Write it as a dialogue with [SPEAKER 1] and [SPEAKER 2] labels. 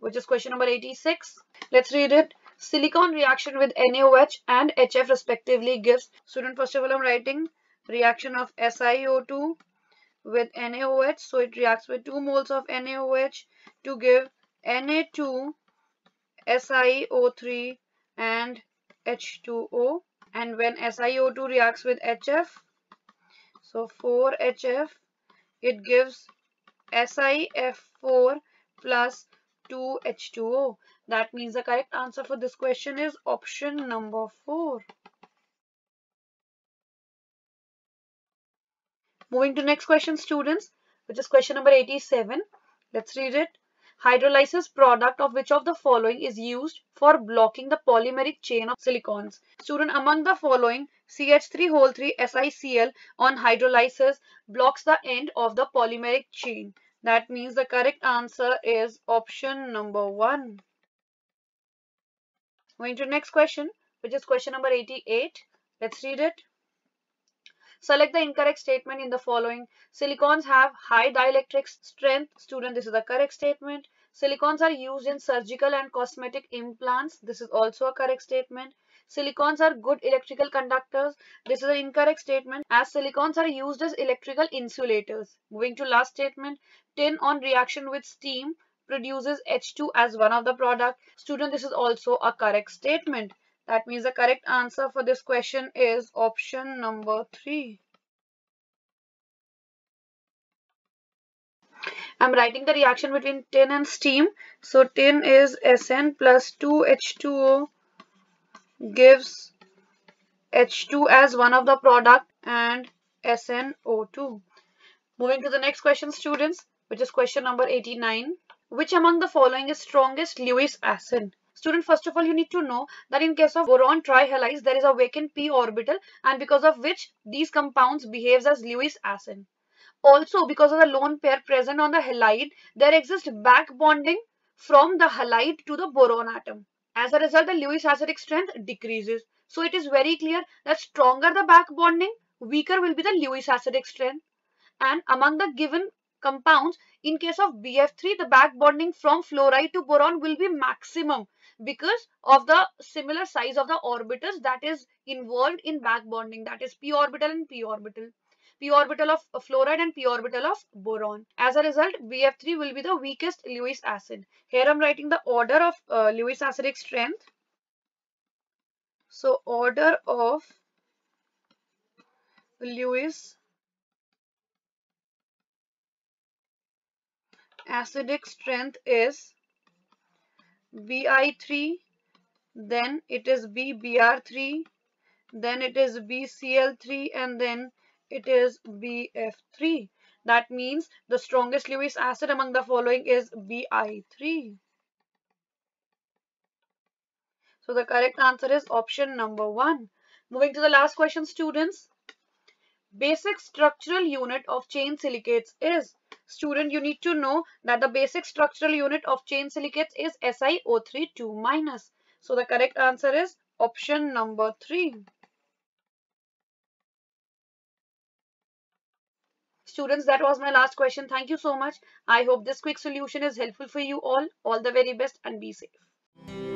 [SPEAKER 1] which is question number 86. Let's read it. Silicon reaction with NaOH and HF respectively gives, student first of all I'm writing reaction of SiO2 with NaOH. So it reacts with 2 moles of NaOH to give Na2, SiO3 and H2O. And when SiO2 reacts with HF, so 4HF, it gives SiF4 plus 2H2O. That means the correct answer for this question is option number 4. Moving to next question students, which is question number 87. Let's read it. Hydrolysis product of which of the following is used for blocking the polymeric chain of silicons? Student, among the following, CH3 whole 3 SiCl on hydrolysis blocks the end of the polymeric chain. That means the correct answer is option number 1. Going to next question, which is question number 88. Let's read it. Select the incorrect statement in the following. Silicons have high dielectric strength. Student, this is the correct statement. Silicons are used in surgical and cosmetic implants. This is also a correct statement. Silicons are good electrical conductors. This is an incorrect statement as silicons are used as electrical insulators. Moving to last statement. Tin on reaction with steam produces H2 as one of the product. Student, this is also a correct statement. That means the correct answer for this question is option number 3. I'm writing the reaction between tin and steam. So tin is Sn plus 2H2O gives H2 as one of the product and SnO2. Moving to the next question students, which is question number 89. Which among the following is strongest Lewis acid? Student, first of all, you need to know that in case of boron trihalides, there is a vacant p orbital and because of which these compounds behaves as Lewis acid. Also, because of the lone pair present on the halide, there exists back bonding from the halide to the boron atom. As a result, the Lewis acidic strength decreases. So it is very clear that stronger the back bonding, weaker will be the Lewis acidic strength. And among the given compounds, in case of BF3, the back bonding from fluoride to boron will be maximum because of the similar size of the orbitals that is involved in back bonding that is p orbital and p orbital p orbital of fluoride and p orbital of boron. As a result bf3 will be the weakest lewis acid. Here i'm writing the order of uh, lewis acidic strength. So order of lewis acidic strength is BI3, then it is BBr3, then it is BCl3 and then it is BF3. That means the strongest Lewis acid among the following is BI3. So the correct answer is option number 1. Moving to the last question students. Basic structural unit of chain silicates is Student, you need to know that the basic structural unit of chain silicates is SiO3 2 minus. So the correct answer is option number 3. Students, that was my last question. Thank you so much. I hope this quick solution is helpful for you all. All the very best and be safe.